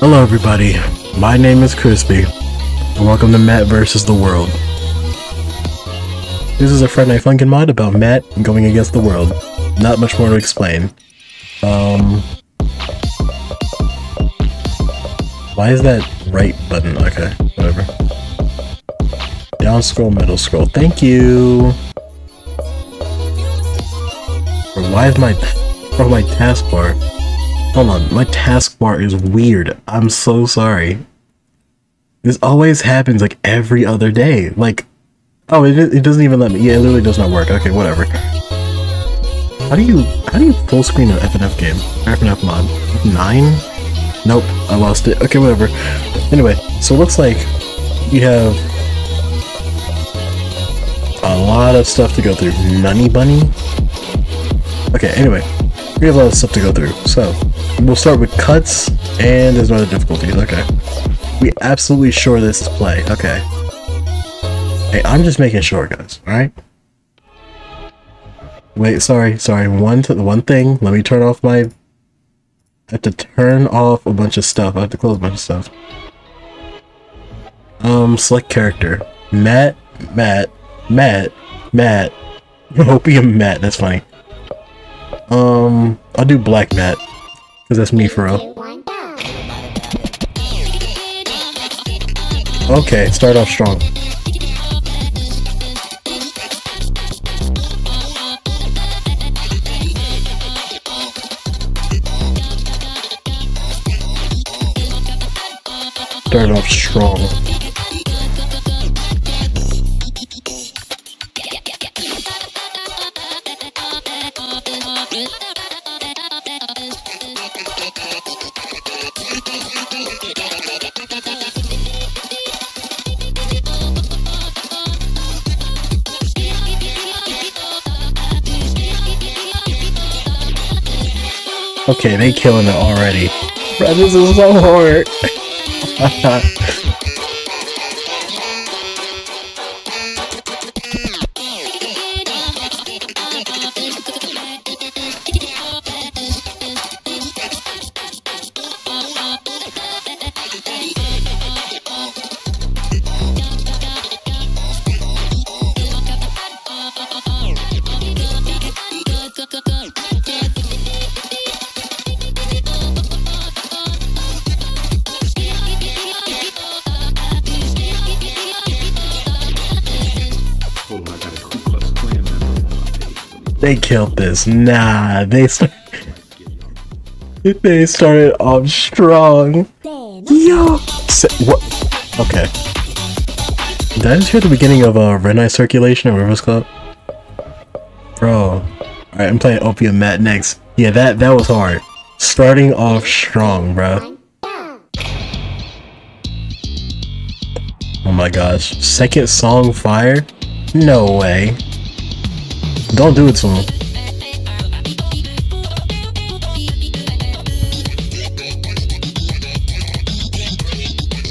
Hello everybody, my name is Chrispy, and welcome to Matt vs. the World. This is a Friday Funkin' mod about Matt going against the world. Not much more to explain. Um... Why is that right button? Okay, whatever. Down scroll, middle scroll. Thank you! Or why is my... Oh, my taskbar? Hold on, my taskbar is weird. I'm so sorry. This always happens like every other day. Like, oh, it, it doesn't even let me. Yeah, it literally does not work. Okay, whatever. How do you how do you full screen an FNF game? FNF mod nine? Nope, I lost it. Okay, whatever. Anyway, so it looks like you have a lot of stuff to go through. Nunny Bunny? Okay, anyway, we have a lot of stuff to go through. So, we'll start with cuts, and there's no other difficulties. Okay. We absolutely sure this is play. Okay. Hey, I'm just making sure, guys. Alright? Wait, sorry, sorry. One, one thing. Let me turn off my... I have to turn off a bunch of stuff. I have to close a bunch of stuff. Um, select character. Matt, Matt, Matt, Matt. Opium Matt, that's funny. Um, I'll do Black Matt. Because that's me for real. Okay, start off strong. Start off strong. Okay, they killing it already. Bro, this is so hard. They killed this. Nah, they start they started off strong. Yo, what? Okay. Did I just hear the beginning of a uh, Red Knight Circulation or Rivers Club? Bro. Alright, I'm playing Opium Matt next. Yeah, that that was hard. Starting off strong, bro. Oh my gosh. Second song fire? No way. Don't do it to him.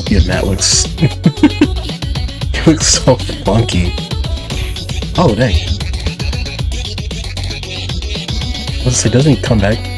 Yeah, that looks... it looks so funky. Oh, dang. Let's see, doesn't he come back?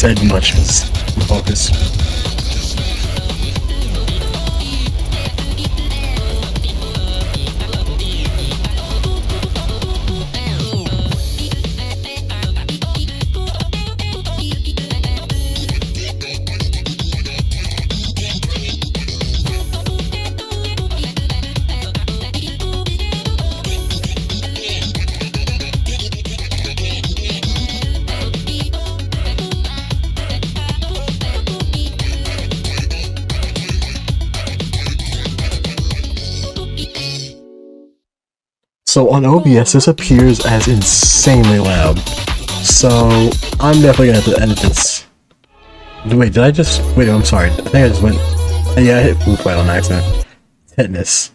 Said much about this. On OBS, this appears as insanely loud. So I'm definitely gonna have to edit this. Wait, did I just wait? I'm sorry. I think I just went. Yeah, I hit blue fight on accident. Tetanus.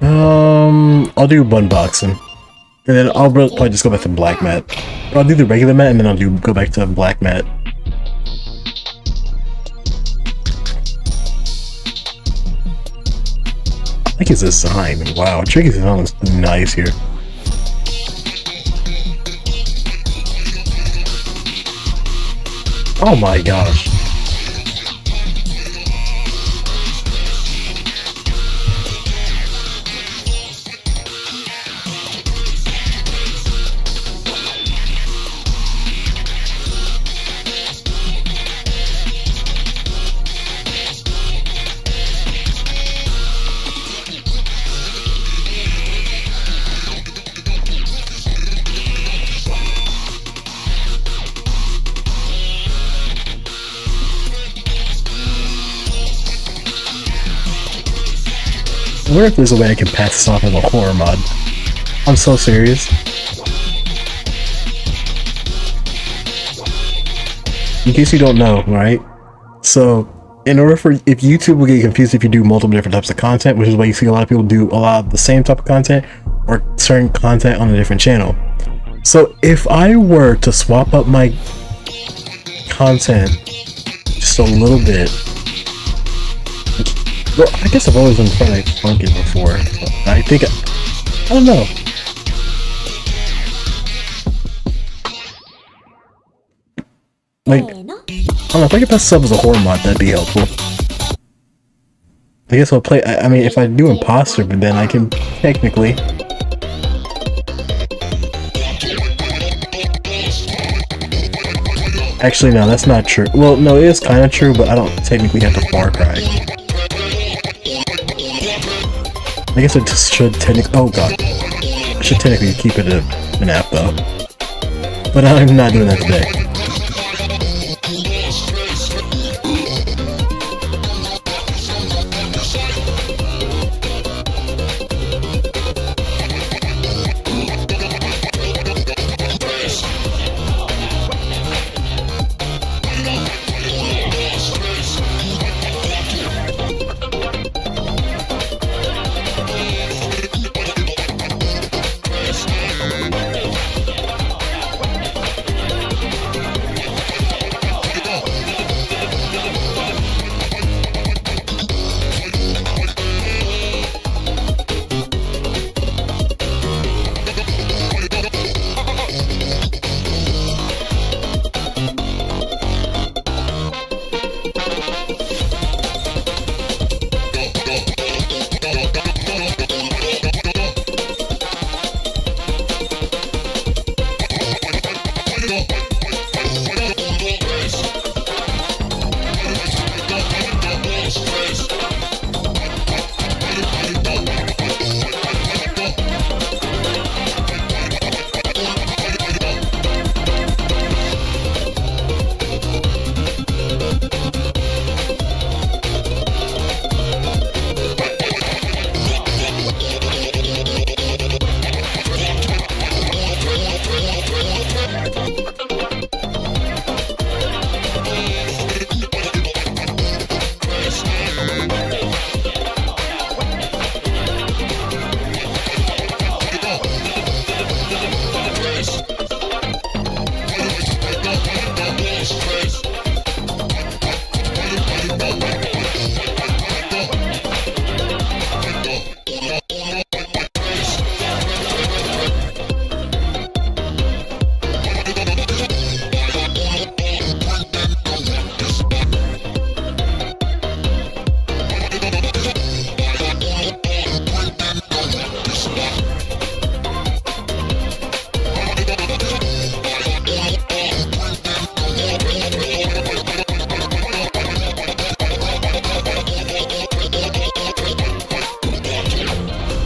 Um, I'll do bun boxing, and then I'll probably just go back to black Matt. I'll do the regular Matt, and then I'll do go back to black Matt. I think it's a sign. Wow, Tricky design looks nice here. Oh my gosh. Wonder if there's a way I can pass this off as a horror mod. I'm so serious. In case you don't know, right? So, in order for if YouTube will get confused if you do multiple different types of content, which is why you see a lot of people do a lot of the same type of content or certain content on a different channel. So, if I were to swap up my content just a little bit well, I guess I've always been trying to funk it before. I think I, I don't know. Like, I don't know, if I could pass sub as a horror mod, that'd be helpful. I guess I'll play, I, I mean, if I do imposter, but then I can technically... Actually, no, that's not true. Well, no, it is kind of true, but I don't technically have to Far Cry. I guess I just should technically- oh god. I should technically keep it a, an app though. But I'm not doing that today.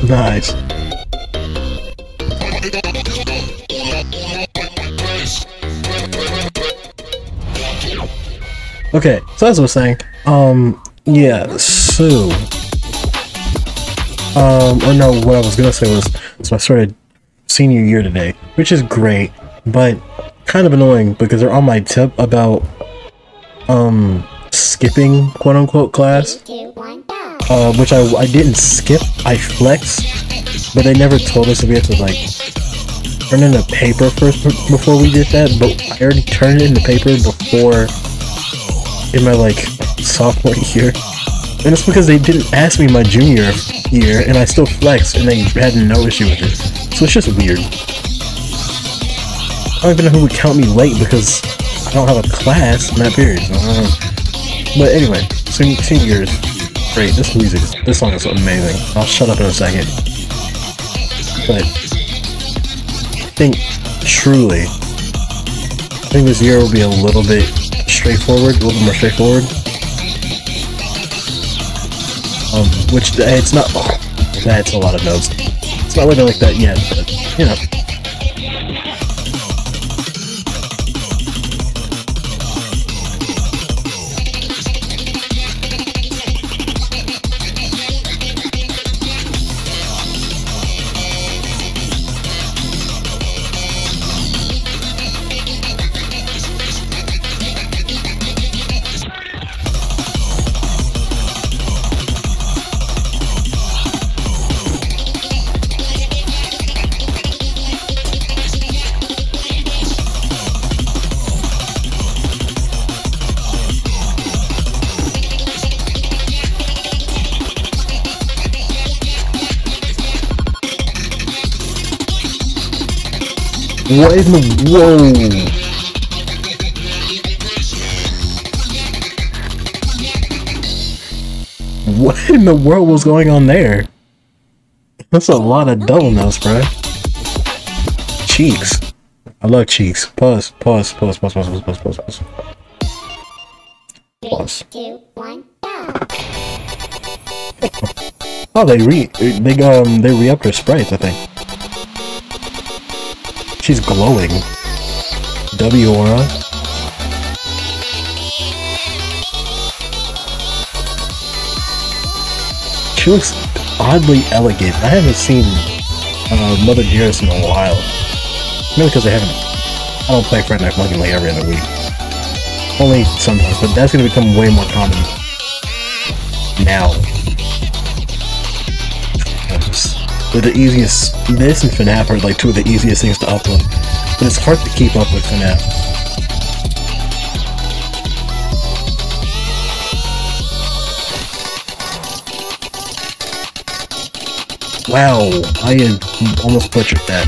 Nice. Okay, so as I was saying, um, yeah, so Um, or no, what I was gonna say was, so I started senior year today, which is great, but kind of annoying because they're on my tip about, um, skipping quote unquote class. Uh, which I, I didn't skip, I flexed, but they never told us that we had to like turn in a paper first before we did that, but I already turned in the paper before in my like sophomore year. And it's because they didn't ask me my junior year, and I still flexed, and they had no issue with it. So it's just weird. I don't even know who would count me late because I don't have a class in that period. But anyway, senior, senior year is great. This music, this song is amazing. I'll shut up in a second. But I think truly, I think this year will be a little bit straightforward, a little more straightforward. Um, which it's not. Oh, that's a lot of notes. It's not looking like that yet, but you know. What in the whoa? What in the world was going on there? That's a lot of double notes, bro. Cheeks. I love cheeks. Pause, pause, pause, pause, pause, pause, pause, pause. Pause. Oh, they re they um they re-upped her sprites, I think. She's glowing. W aura. She looks oddly elegant. I haven't seen uh, Mother Dearest in a while. Maybe because I haven't. I don't play Night Monkey like every other week. Only sometimes, but that's gonna become way more common now. They're the easiest. This and FNAF are like two of the easiest things to upload, but it's hard to keep up with FNAF. Wow, I had almost butchered that.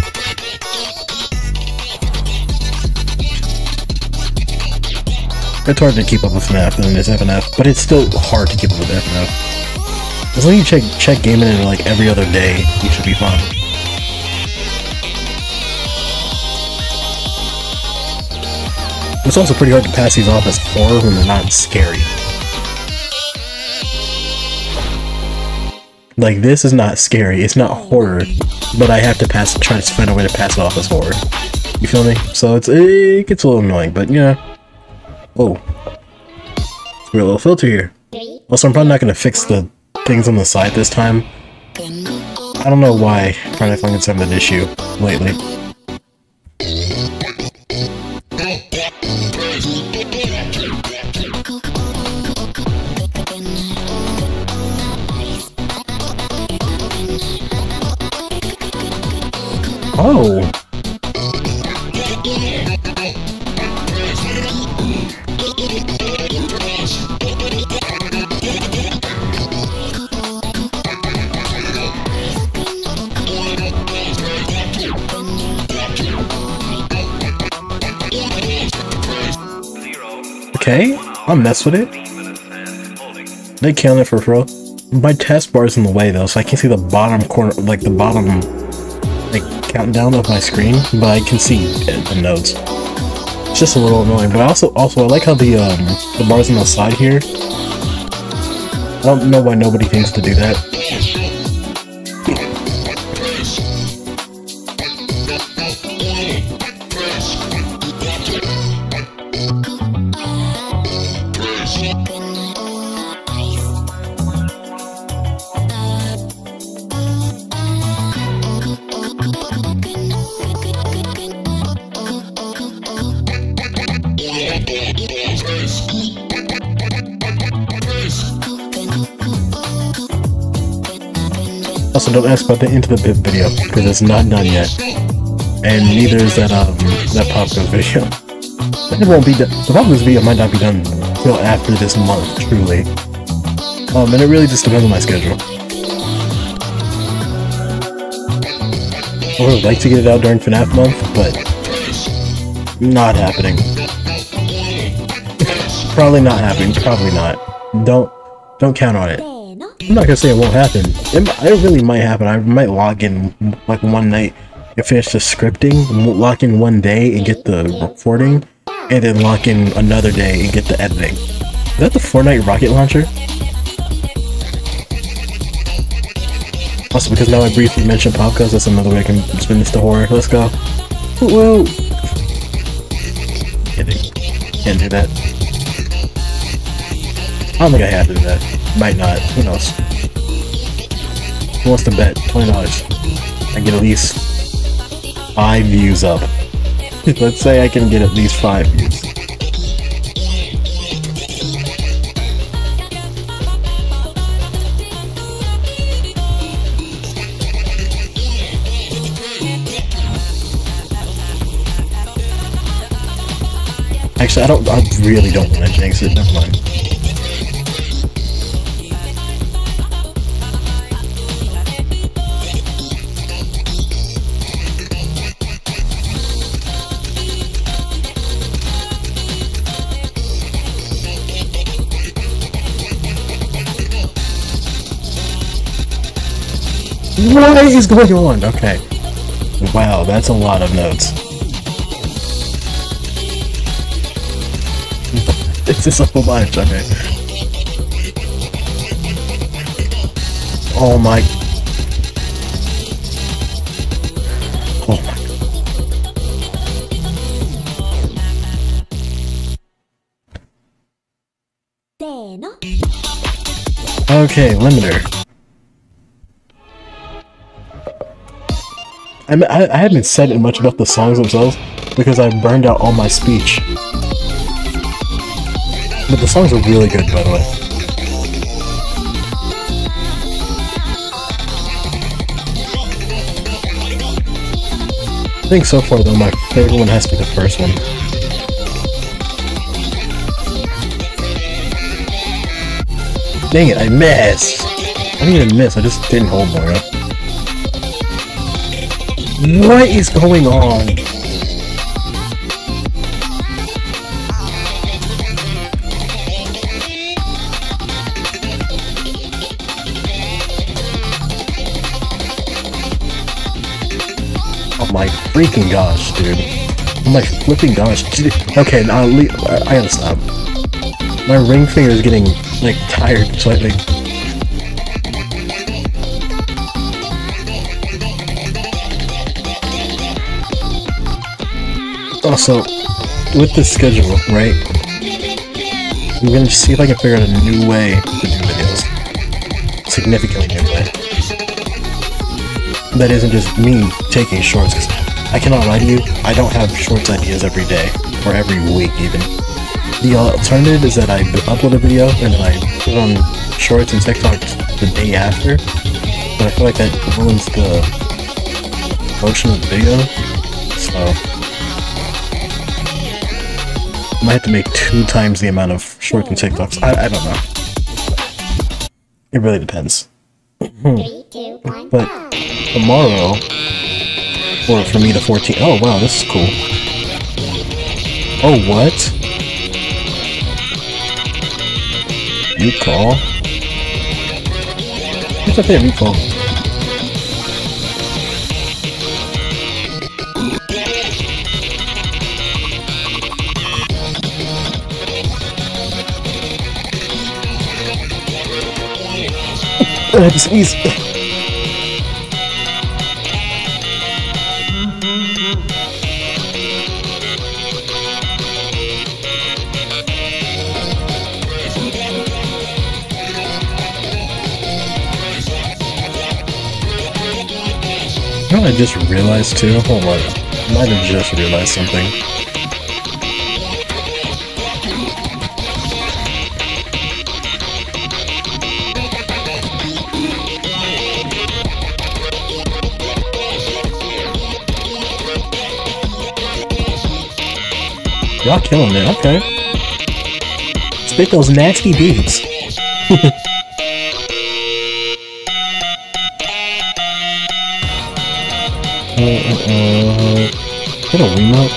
It's hard to keep up with FNAF than it is FNF, but it's still hard to keep up with FNF. As long as you check check gaming in like every other day, you should be fine. It's also pretty hard to pass these off as horror when they're not scary. Like this is not scary, it's not horror, but I have to pass try to find a way to pass it off as horror. You feel me? So it's it gets a little annoying, but yeah. Oh. A little filter here. Also, I'm probably not gonna fix the things on the side this time. I don't know why Friday Funkin's having an issue lately. Oh! I'll mess with it. They killing it for real. My taskbar is in the way though, so I can't see the bottom corner, like the bottom, like countdown of my screen, but I can see the notes. It's just a little annoying, but I also, also I like how the um the bars on the side here. I don't know why nobody thinks to do that. Don't ask about the end of the video, because it's not done yet. And neither is that, um, that Pop Goes video. It won't be done. The Pop Goes video might not be done until after this month, truly. Um, and it really just depends on my schedule. I would like to get it out during FNAF month, but not happening. probably not happening. Probably not. Don't don't count on it. I'm not gonna say it won't happen. It, it really might happen. I might log in like one night and finish the scripting, lock in one day and get the recording, and then lock in another day and get the editing. Is that the Fortnite rocket launcher? Also, because now I briefly mentioned Pop Goes, that's another way I can spin this to horror. Let's go. Woo! Kidding. Can't do that. I don't think I have to do that. Might not. Who knows? Who wants to bet? $20. I get at least five views up. Let's say I can get at least five views. Actually, I don't. I really don't want to jinx it. Never mind. What is going on? Okay. Wow, that's a lot of notes. this is so much, okay. Oh my... Oh my... Okay, limiter. I, I, I haven't said much about the songs themselves because I burned out all my speech. But the songs are really good, by the way. I think so far, though, my favorite one has to be the first one. Dang it, I missed! I didn't even miss, I just didn't hold more. What is going on? Oh my freaking gosh, dude. Oh my flipping gosh. Dude. Okay, now I gotta stop. My ring finger is getting, like, tired slightly. Also, with this schedule, right? I'm gonna see if I can figure out a new way to do videos. Significantly new way. That isn't just me taking shorts, because I cannot lie to you, I don't have shorts ideas every day, or every week even. The alternative is that I upload a video, and then I put on shorts and TikTok the day after, but I feel like that ruins the motion of the video, so might have to make two times the amount of shorts and TikToks. I, I don't know. It really depends. but tomorrow, or for me to 14. Oh wow, this is cool. Oh what? You call? What's up you had to sneeze. You know I just realized too? Hold on. I might have just realized something. Y'all killing it, okay. Spit those nasty beats. Get a Wiimote.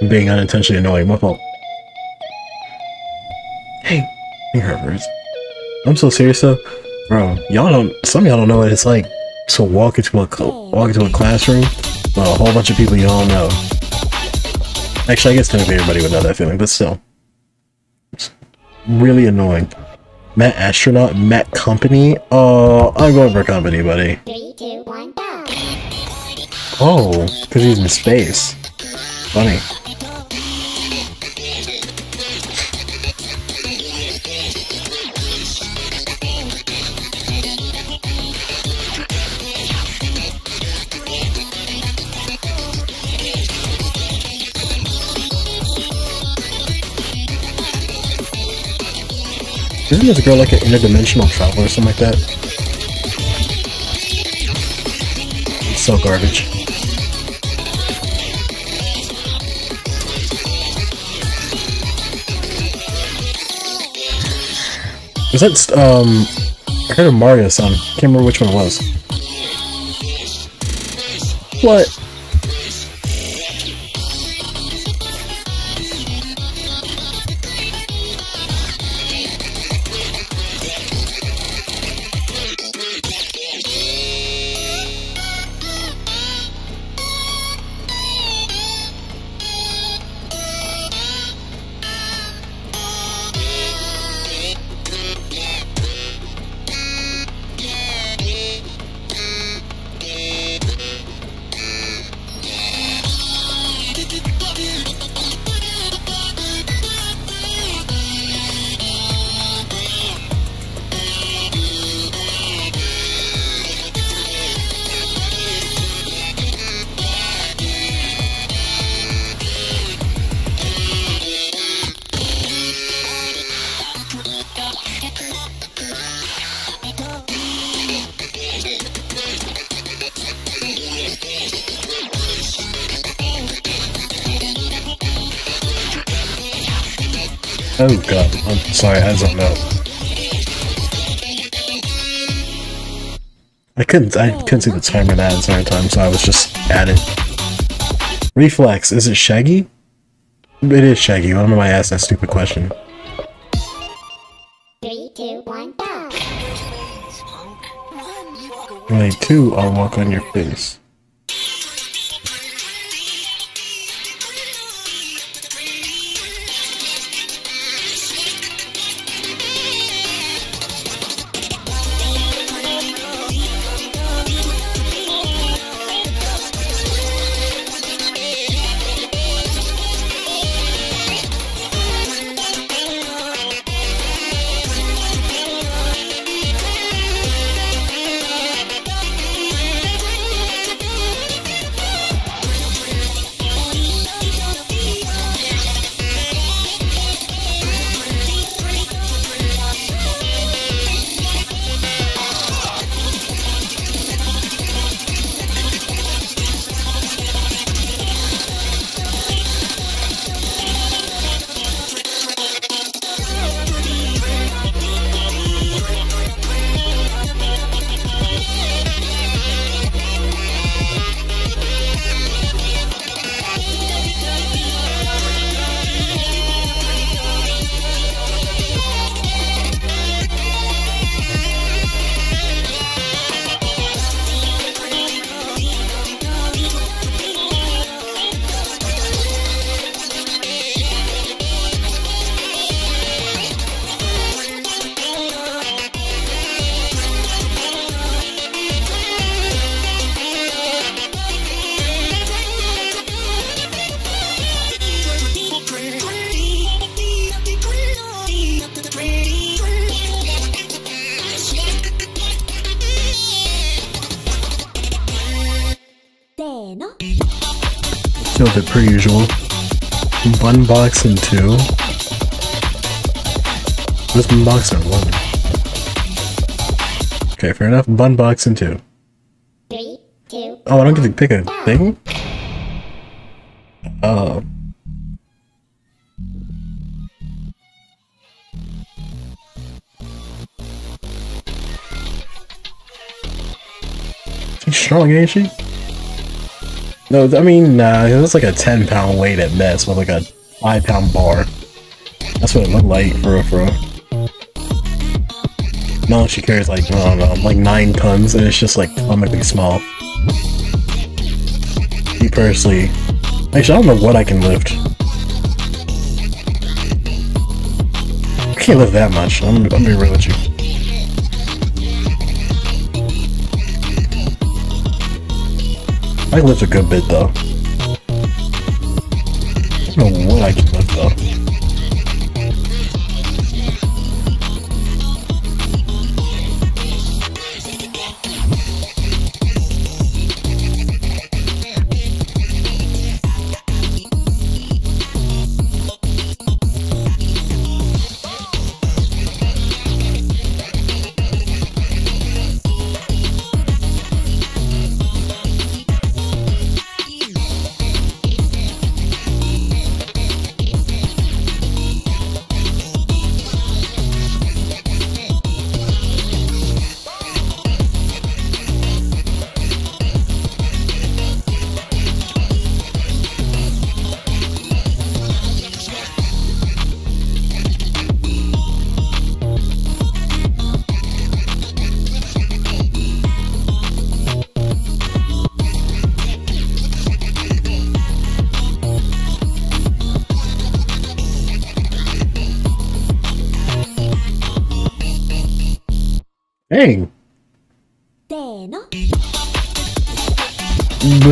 I'm being unintentionally annoying, my fault. Herbert. I'm so serious though. Bro, y'all don't some of y'all don't know what it's like to walk into a walk into a classroom with a whole bunch of people you don't know. Actually I guess technically everybody would know that feeling, but still. It's really annoying. Matt Astronaut, Matt Company? Oh, I'm going for company, buddy. Three, two, one, go. Oh, because he's in space. Funny. Isn't this girl like an interdimensional traveler or something like that? It's so garbage. Was that, um, I heard a Mario song. Can't remember which one it was. What? Oh god, I'm sorry, I don't know. I couldn't I couldn't see the timer that entire time, so I was just at it. Reflex, is it Shaggy? It is Shaggy. Why am I asked that stupid question? Three, two, one, go. Wait, two, I'll walk on your face. Killed it per usual. One box and two. What's bun boxer one? Okay, fair enough. Bun boxing two. Three, two, Oh, I don't get to pick a thing? Oh. She's strong, ain't she? No, I mean, nah, it was like a 10 pound weight at best with like a 5 pound bar. That's what it looked like, for real, for real. No, she carries like, I don't know, like 9 tons, and it's just like comically small. Me personally, actually, I don't know what I can lift. I can't lift that much. I'm, I'm being real with you. I lift a good bit though. I don't know what I can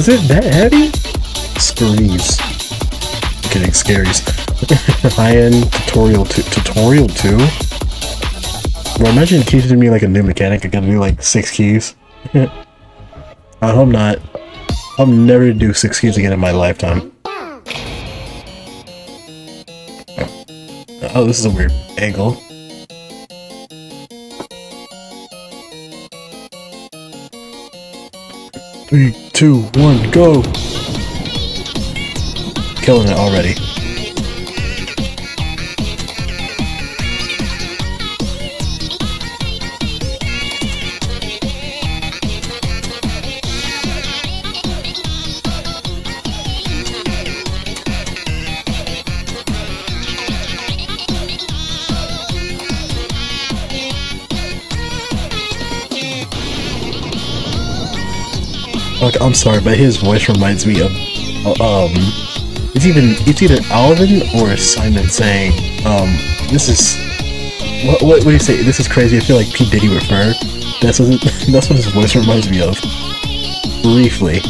was it that heavy? Screes. Kidding, scaries. High-end tutorial two, tutorial two. Well, imagine teaching me like a new mechanic. I gotta do like six keys. I hope not. I'll never do six keys again in my lifetime. Oh, this is a weird angle. Three, two, one, go! Killing it already. I'm sorry, but his voice reminds me of, um, it's even, it's either Alvin or Simon saying, um, this is, what, what, what do you say, this is crazy, I feel like P. Diddy refer. That's what, that's what his voice reminds me of. Briefly.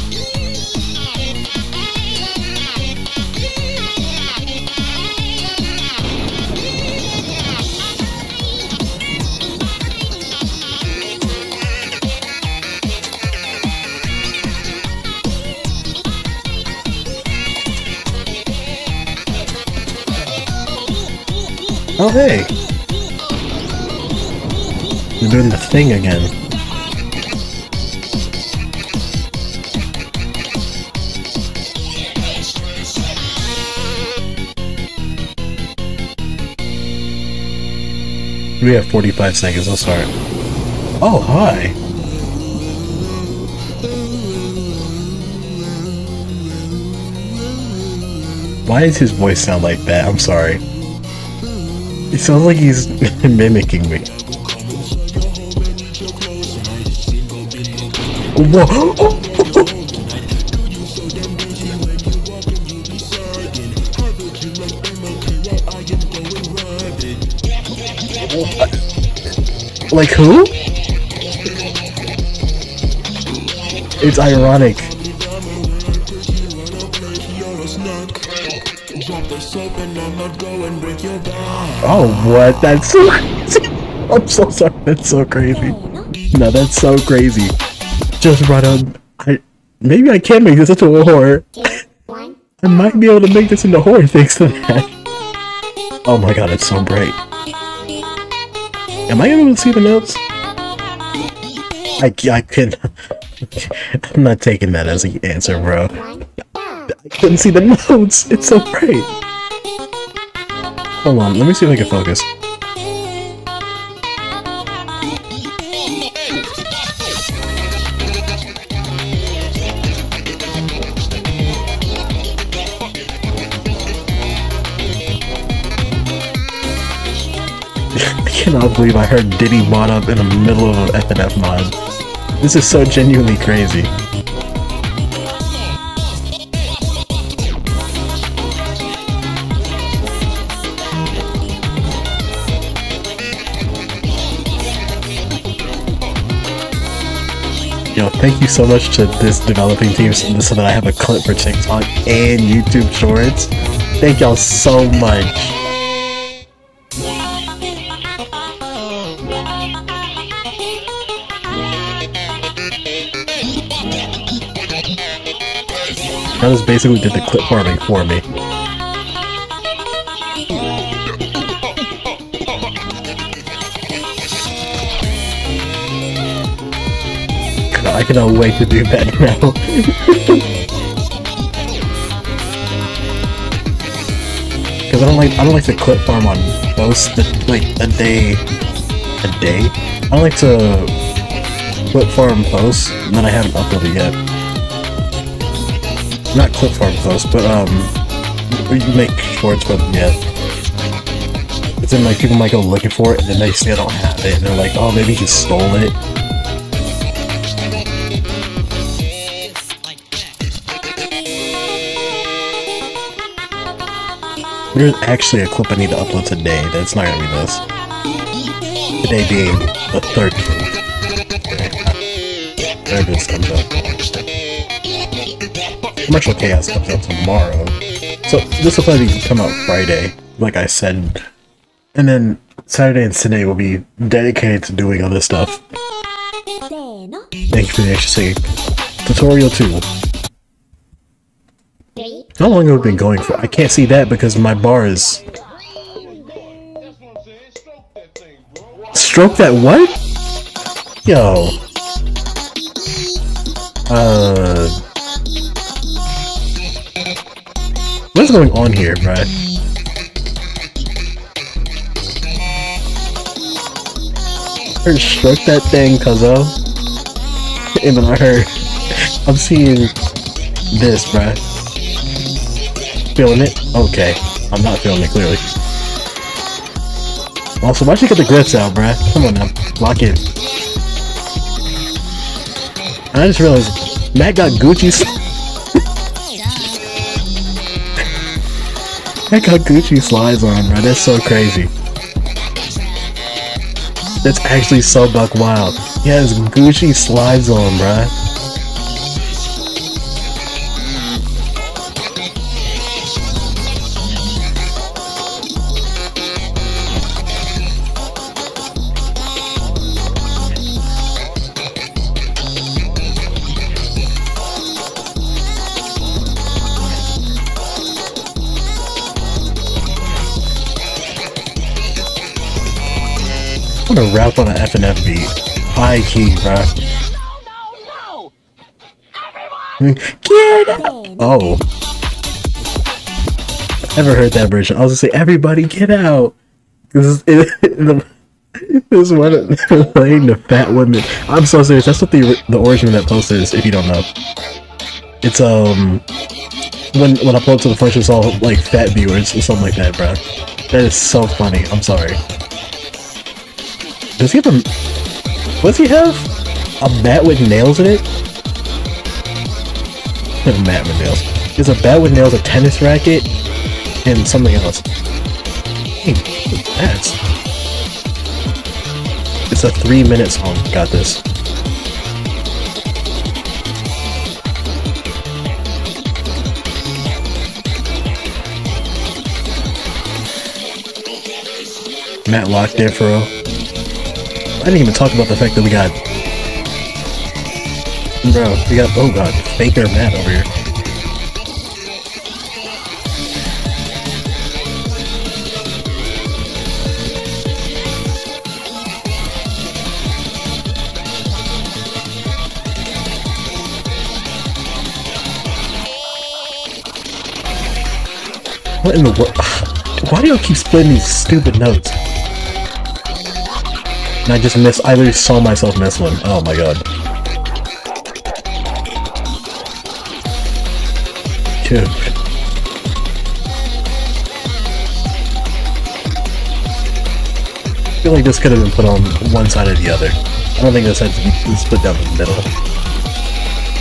Oh hey! You're doing the thing again. We have 45 seconds, let's start. Oh, hi! Why does his voice sound like that? I'm sorry. It sounds like he's mimicking me. Whoa! Like who? It's ironic. Oh, what? That's so crazy. I'm so sorry. That's so crazy. No, that's so crazy. Just right on. I maybe I can make this into a horror. I might be able to make this into horror thanks to that. Oh my god, it's so bright. Am I able to see the notes? I, I could. I'm not taking that as an answer, bro. I couldn't see the notes. It's so bright. Hold on, let me see if I can focus. I cannot believe I heard Diddy mod up in the middle of an FNF mod. This is so genuinely crazy. Thank you so much to this developing team so that I have a clip for TikTok and YouTube Shorts. Thank y'all so much. Brothers basically did the clip farming for me. Cannot wait to do that now. Cause I don't like I don't like to clip farm on post like a day a day. I don't like to clip farm posts and then I haven't uploaded yet. Not clip farm posts, but um you make shorts with yet. It's then like people might go looking for it and then they say I don't have it and they're like, oh maybe he stole it. There's actually a clip I need to upload today that's not gonna be this. Today being the 13th. Whenever this comes out. Commercial Chaos comes out tomorrow. So this will probably come out Friday, like I said. And then Saturday and Sunday will be dedicated to doing other stuff. Thank you for the extra singing. Tutorial 2. How long have we been going for? I can't see that because my bar is... Stroke that what? Yo. Uh... What's going on here, bruh? Stroke that thing, cuzzo. Then I heard... I'm seeing this, bruh. Feeling it? Okay. I'm not feeling it, clearly. Also, why'd you get the grips out, bruh? Come on now. Lock in. I just realized, Matt got Gucci... sl- Matt got Gucci slides on, bruh. That's so crazy. That's actually so buck wild. He has Gucci slides on, bruh. I'm gonna rap on an FNF beat. High key, bruh. Get out! Oh. Never heard that version. I was gonna say, everybody get out! This is it, this one playing the fat women. I'm so serious. That's what the the origin of that post is. If you don't know, it's um when when I upload to the function, it's all like fat viewers or something like that, bro. That is so funny. I'm sorry. Does he have a? Does he have a bat with nails in it? A bat with nails. Is a bat with nails, a tennis racket, and something else. Hey, bats. It's a three minute song. Got this. Matt locked there for real. I didn't even talk about the fact that we got... Bro, we got, oh god, Baker Matt over here. What in the world? Why do y'all keep splitting these stupid notes? And I just missed- I literally saw myself miss one. Oh my god. Dude. I feel like this could have been put on one side or the other. I don't think this had to be split down the middle.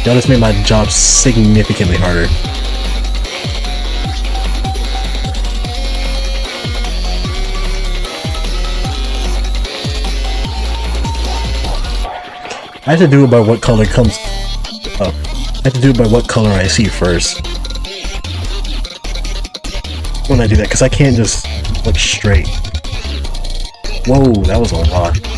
Y'all just made my job significantly harder. I have to do it by what color comes. Oh, I have to do it by what color I see first. When I do that, because I can't just look straight. Whoa, that was a lot.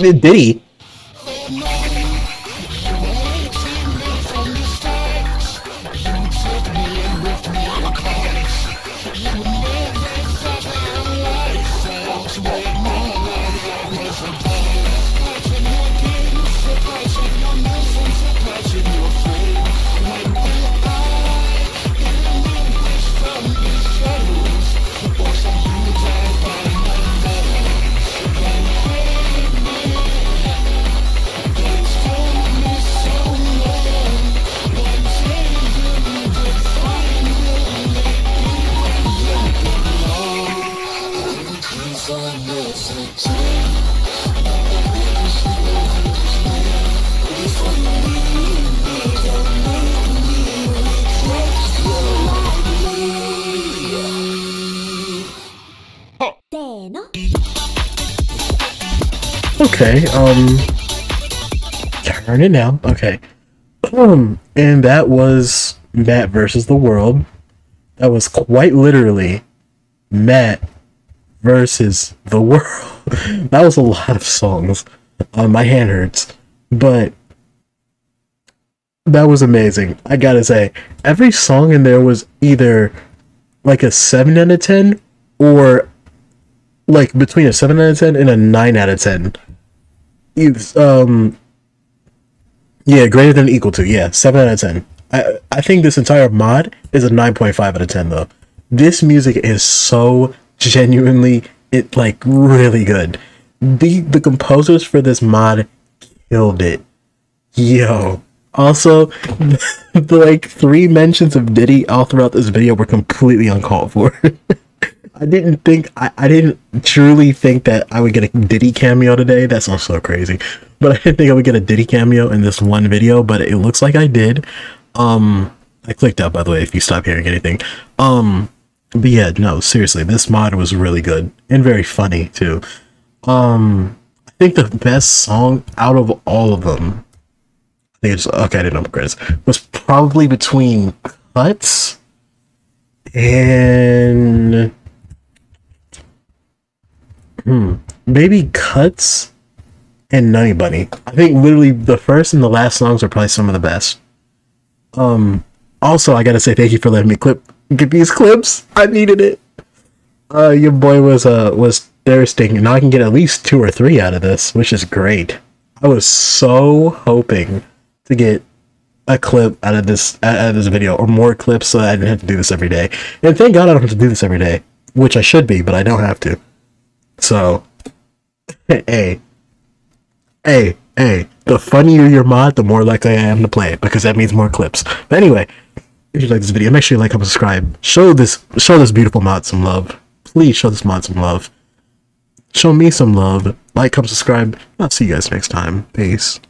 Did Okay, um... Turn it down. Okay. Um, and that was Matt versus the world. That was quite literally Matt versus the world. that was a lot of songs. Um, my hand hurts. But that was amazing. I gotta say, every song in there was either like a 7 out of 10 or like between a 7 out of 10 and a 9 out of 10. Um, yeah, greater than equal to, yeah, 7 out of 10. I, I think this entire mod is a 9.5 out of 10 though. This music is so genuinely, it like really good. The, the composers for this mod killed it. Yo. Also, the like three mentions of Diddy all throughout this video were completely uncalled for. I didn't think I, I didn't truly think that I would get a Diddy cameo today. That sounds so crazy. But I didn't think I would get a Diddy cameo in this one video, but it looks like I did. Um I clicked out by the way if you stop hearing anything. Um but yeah, no, seriously, this mod was really good and very funny too. Um I think the best song out of all of them I think it's okay, I didn't know credits. Was probably between cuts and Hmm. Maybe Cuts and Nutty Bunny. I think literally the first and the last songs are probably some of the best. Um. Also, I gotta say thank you for letting me clip get these clips. I needed it. Uh, your boy was uh was thirsting, and now I can get at least two or three out of this, which is great. I was so hoping to get a clip out of this out of this video or more clips so I didn't have to do this every day. And thank God I don't have to do this every day, which I should be, but I don't have to. So, hey, hey, hey, the funnier your mod, the more likely I am to play it because that means more clips. But anyway, if you like this video, make sure you like, and subscribe. Show this, show this beautiful mod some love. Please show this mod some love. Show me some love. Like, comment, subscribe. I'll see you guys next time. Peace.